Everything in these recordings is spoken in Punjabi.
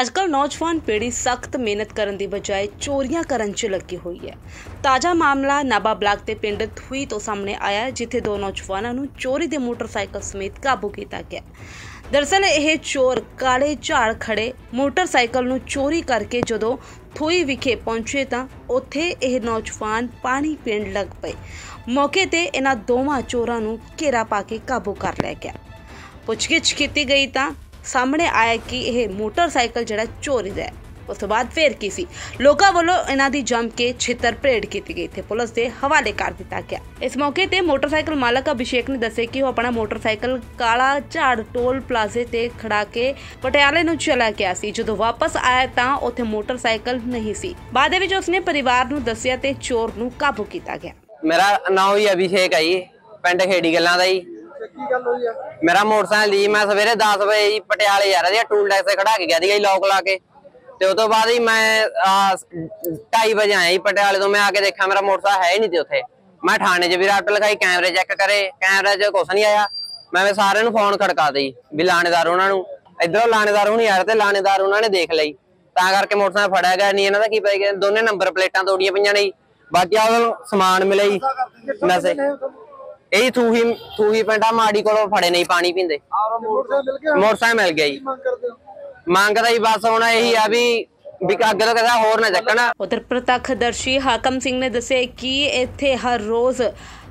ਅੱਜਕੱਲ ਨੌਜਵਾਨ ਪੀੜ੍ਹੀ ਸਖਤ ਮਿਹਨਤ ਕਰਨ ਦੀ ਬਜਾਏ ਚੋਰੀਆਂ ਕਰਨ 'ਚ ਲੱਗੀ ਹੋਈ ਹੈ। ਤਾਜ਼ਾ ਮਾਮਲਾ ਨਾਬਾ ਬਲਾਕ ਦੇ ਪਿੰਡ ਥੂਈ ਤੋਂ ਸਾਹਮਣੇ ਆਇਆ ਜਿੱਥੇ ਦੋ ਨੌਜਵਾਨਾਂ ਨੂੰ ਚੋਰੀ ਦੇ ਮੋਟਰਸਾਈਕਲ ਸਮੇਤ ਕਾਬੂ ਕੀਤਾ ਗਿਆ ਦਰਅਸਲ ਇਹ ਚੋਰ ਕਾਲੇ ਝਾੜ ਖੜੇ ਮੋਟਰਸਾਈਕਲ ਨੂੰ ਚੋਰੀ ਕਰਕੇ ਜਦੋਂ ਥੂਈ ਵਿਖੇ ਪਹੁੰਚੇ ਤਾਂ ਉੱਥੇ ਇਹ ਨੌਜਵਾਨ ਪਾਣੀ ਪੀਣ ਲੱਗ ਪਏ। ਮੌਕੇ ਤੇ ਇਹਨਾਂ ਦੋਵਾਂ ਚੋਰਾਂ ਨੂੰ ਘੇਰਾ ਪਾ ਕੇ ਕਾਬੂ ਕਰ ਲਿਆ ਗਿਆ। ਪੁੱਛਗਿੱਛ ਕੀਤੀ ਗਈ ਤਾਂ ਸਾਹਮਣੇ ਆਇਆ ਕਿ ਇਹ ਮੋਟਰਸਾਈਕਲ ਜਿਹੜਾ ਚੋਰੀ ਦਾ ਹੈ। ਉਸ ਤੋਂ ਬਾਅਦ ਫੇਰ ਕੀ ਸੀ? ਲੋਕਾਂ ਵੱਲੋਂ ਇਹਨਾਂ ਦੀ ਜੰਮ ਕੇ ਛਿੱਤਰ ਪਰੇਡ ਕੀਤੀ ਗਈ ਤੇ ਪੁਲਿਸ ਦੇ ਹਵਾਲੇ ਕਰ ਦਿੱਤਾ ਗਿਆ। ਇਸ ਮੌਕੇ ਤੇ ਮੋਟਰਸਾਈਕਲ ਮਾਲਕ ਅਭਿਸ਼ੇਕ ਨੇ ਦੱਸਿਆ ਕਿ ਉਹ ਆਪਣਾ ਮੋਟਰਸਾਈਕਲ ਕਾਲਾ ਝਾੜ ਟੋਲ ਪਲਾਜ਼ੇ ਤੇ ਖੜਾ ਕੇ ਪਟਿਆਲੇ ਨੂੰ ਚਲਾ ਗਿਆ ਸੀ। ਜਦੋਂ ਵਾਪਸ ਆਇਆ ਤਾਂ ਉੱਥੇ ਮੋਟਰਸਾਈਕਲ ਨਹੀਂ ਸੀ। ਬਾਅਦ ਵਿੱਚ ਉਸਨੇ ਪਰਿਵਾਰ ਨੂੰ ਦੱਸਿਆ ਤੇ ਚੋਰ ਨੂੰ ਕਾਬੂ ਕੀਤਾ ਗਿਆ। ਮੇਰਾ ਨਾਮ ਹੀ ਅਭਿਸ਼ੇਕ ਹੈ ਜੀ। ਪਿੰਡ ਖੇੜੀ ਗੱਲਾਂ ਦਾ ਜੀ। ਕੀ ਗੱਲ ਹੋਈ ਆ? ਮੇਰਾ ਮੋਟਰਸਾਈਕਲ ਜੀ ਮੈਂ ਸਵੇਰੇ 10 ਵਜੇ ਜੀ ਪਟਿਆਲੇ ਜਾ ਰਿਹਾ ਸੀ ਟੂਲ ਟੈਕਸ ਤੇ ਖੜਾ ਕੇ ਗਿਆ ਸੀਗਾ ਜੀ ਲੋਕ ਲਾ ਕੇ। ਤੇ ਉਸ ਤੋਂ ਬਾਅਦ ਹੀ ਮੈਂ 2:30 ਵਜੇ ਆਇਆ ਜੀ ਪਟਿਆਲੇ ਤੋਂ ਮੈਂ ਆ ਕੇ ਦੇਖਿਆ ਮੇਰਾ ਮੋਟਰਸਾਈਕਲ ਹੈ ਹੀ ਨਹੀਂ ਤੇ ਉੱਥੇ। ਮੈਂ ਥਾਣੇ 'ਚ ਵੀ ਰਾਟ ਲਗਾਈ ਕੈਮਰੇ ਚੈੱਕ ਕਰੇ ਕੈਮਰੇ 'ਚ ਕੁਛ ਨਹੀਂ ਆਇਆ। ਮੈਂ ਵੀ ਸਾਰਿਆਂ ਨੂੰ ਫੋਨ ਖੜਕਾ ਦੇ ਜੀ ਵੀ ਲਾਣੇਦਾਰ ਉਹਨਾਂ ਨੂੰ। ਇਧਰੋਂ ਲਾਣੇਦਾਰ ਹੁਣੀ ਆ ਰਹੇ ਤੇ ਲਾਣੇਦਾਰ ਉਹਨਾਂ ਨੇ ਦੇਖ ਲਈ। ਤਾਂ ਕਰਕੇ ਮੋਟਰਸਾਈਕਲ ਫੜਿਆ ਗਿਆ ਨਹੀਂ ਇਹਨਾਂ ਦਾ ਕੀ ਪੈ ਗਿਆ ਦੋਨੇ ਨੰਬਰ ਪਲੇਟਾਂ ਤੋੜੀਆਂ ਪਈਆਂ ਨੇ ਬਾਕੀ ਆ ਸਮਾਨ ਮਿਲਿਆ ਜੀ ਨਸੇ। ਇਹ ਥੂਹੀ ਥੂਹੀ ਪਿੰਡਾ ਮਾੜੀ ਕੋਲੋਂ ਫੜੇ ਨਹੀਂ ਪਾਣੀ ਪੀਂਦੇ। ਮੋਟਰਸਾਈਕਲ ਮਿਲ ਗਿਆ ਮੋਟਰਸਾਈਕਲ ਮਿਲ ਗਿਆ ਜੀ। ਮੰਗ ਕਰਦੇ ਹੋ? ਮੰਗਦਾ ਹੀ ਬਸ ਹੁਣ ਇਹੀ ਆ ਵੀ ਵੀ ਅੱਗੇ ਤੋਂ ਹੋਰ ਨਾ ਚੱਕਣ। ਉਧਰ ਪ੍ਰਤੱਖਦਰਸ਼ੀ ਹਾਕਮ ਸਿੰਘ ਨੇ ਦੱਸਿਆ ਕਿ ਇੱਥੇ ਹਰ ਰੋਜ਼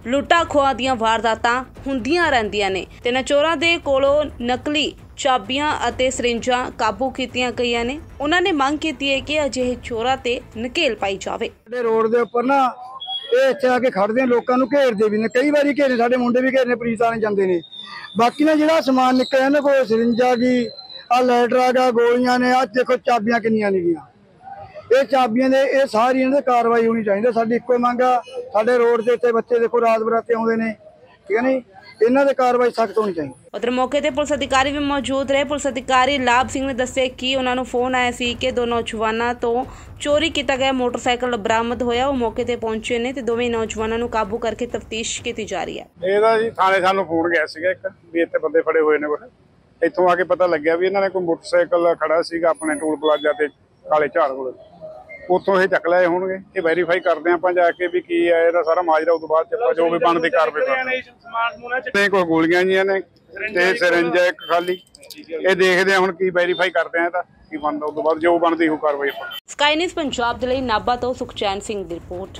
ਲੁੱਟਾਂ ਖੋਹਾਂ ਦੀਆਂ ਵਾਰਦਾਤਾਂ ਹੁੰਦੀਆਂ ਰਹਿੰਦੀਆਂ ਨੇ ਤੇ ਨਚੋਰਾਂ ਦੇ ਕੋਲੋਂ ਨਕਲੀ ਚਾਬੀਆਂ ਅਤੇ ਸਰਿੰਜਾਂ ਕਾਬੂ ਕੀਤੀਆਂ ਗਈਆਂ ਨੇ। ਉਹਨਾਂ ਨੇ ਮੰਗ ਕੀਤੀ ਹੈ ਕਿ ਅਜਿਹੇ ਚੋਰਾਂ ਤੇ ਨਕੇਲ ਪਾਈ ਜਾਵੇ। ਸਾਡੇ ਰੋਡ ਦੇ ਉੱਪਰ ਨਾ ਇਹ ਇੱਥੇ ਆ ਕੇ ਖੜਦੇ ਨੇ ਲੋਕਾਂ ਨੂੰ ਘੇਰਦੇ ਵੀ ਨੇ। ਕਈ ਵਾਰੀ ਘੇਰੇ ਸਾਡੇ ਮੁੰਡੇ ਵੀ ਘੇਰਨੇ ਪੁਲਿਸ ਵਾਲੇ ਜਾਂਦੇ ਨੇ। ਬਾਕੀ ਨਾ ਜਿਹੜਾ ਸਮਾਨ ਨਿਕਲਿਆ ਇਹਨਾਂ ਕੋਲ ਸਰਿੰਜਾ ਗਈ ਆ ਲੈਟਰ ਆ ਗਿਆ, ਗੋਲੀਆਂ ਨੇ ਆ ਦੇਖੋ ਚਾਬੀਆਂ ਕਿੰਨੀਆਂ ਨੇਗੀਆਂ ਇਹ ਚਾਬੀਆਂ ਦੇ, ਇਹ ਸਾਰੀ ਇਹਨਾਂ ਦੇ ਕਾਰਵਾਈ ਹੋਣੀ ਚਾਹੀਦੀ ਸਾਡੀ ਇੱਕੋ ਹੀ ਮੰਗ ਆ, ਸਾਡੇ ਰੋਡ ਦੇ ਇੱਥੇ ਬੱਚੇ ਦੇਖੋ ਰਾਤ ਬਰਾਤੇ ਆਉਂਦੇ ਨੇ। ਠੀਕ ਹੈ ਨਹੀਂ ਇਹਨਾਂ ਦੇ ਕਾਰਵਾਈ ਸਖਤ ਹੋਣੀ ਚਾਹੀਦੀ। ਉਧਰ ਮੌਕੇ ਤੇ ਪੁਲਿਸ ਅਧਿਕਾਰੀ ਵੀ ਮੌਜੂਦ ਰਹੇ। ਪੁਲਿਸ ਅਧਿਕਾਰੀ ਲਾਭ ਸਿੰਘ ਨੇ ਦੱਸਿਆ ਕਿ ਉਹਨਾਂ ਨੂੰ ਫੋਨ ਆਇਆ ਸੀ ਕਿ ਦੋ ਨੌਜਵਾਨਾਂ ਤੋਂ ਚੋਰੀ ਕੀਤਾ ਗਿਆ ਮੋਟਰਸਾਈਕਲ ਬਰਾਮਦ ਹੋਇਆ। ਉਹ ਮੌਕੇ ਤੇ ਪਹੁੰਚੇ ਨੇ ਤੇ ਦੋਵੇਂ ਨੌਜਵਾਨਾਂ ਨੂੰ ਕਾਬੂ ਕਰਕੇ ਤਫਤੀਸ਼ ਕੀਤੀ ਜਾ ਰਹੀ ਹੈ। ਇਹਦਾ ਜੀ ਥਾਣੇ ਸਾਨੂੰ ਫੋਨ ਗਿਆ ਸੀਗਾ ਇੱਕ ਵੀ ਇੱਥੇ ਬੰਦੇ ਫੜੇ ਹੋਏ ਨੇ ਕੋਲ ਇੱਥੋਂ ਆ ਕੇ ਪਤਾ ਲੱਗਿਆ ਵੀ ਇਹਨਾਂ ਨੇ ਕੋਈ ਮੋਟਰਸਾਈਕਲ ਖੜਾ ਸੀਗਾ ਆਪਣੇ ਟੂਲ ਪਲਾਜ਼ਾ ਤੇ ਕਾਲੇ ਝਾੜ ਕੋਲ। ਉੱਥੋਂ ਇਹ ਚੱਕ ਲਏ ਹੋਣਗੇ, ਇਹ ਵੈਰੀਫਾਈ ਕਰਦੇ ਆਪਾਂ ਜਾ ਕੇ ਵੀ ਕੀ ਹੈ, ਇਹਦਾ ਸਾਰਾ ਮਾਜਰਾ ਉਸ ਬਾਅਦ ਚ ਆਪਾਂ ਜੋ ਵੀ ਬਣਦੀ ਕਾਰਵਾਈ ਕਰਦੇ ਨੇ ਕੋਈ ਗੋਲੀਆਂ ਜੀਆਂ ਨੇ, ਤੇ ਸਿਰੰਜ ਇੱਕ ਖਾਲੀ। ਇਹ ਦੇਖਦੇ ਆ ਹੁਣ ਕੀ ਵੈਰੀਫਾਈ ਕਰਦੇ ਆ ਇਹਦਾ, ਕੀ ਬਣਦਾ, ਉਸ ਬਾਅਦ ਜੋ ਬਣਦੀ ਉਹ ਕਾਰਵਾਈ ਆਪਾਂ। ਸਕਾਈ ਨਿਊਜ਼ ਪੰਜਾਬ ਦੇ ਲਈ ਨਾਭਾ ਤੋਂ ਸੁਖਚੈਨ ਸਿੰਘ ਦੀ ਰਿਪੋਰਟ।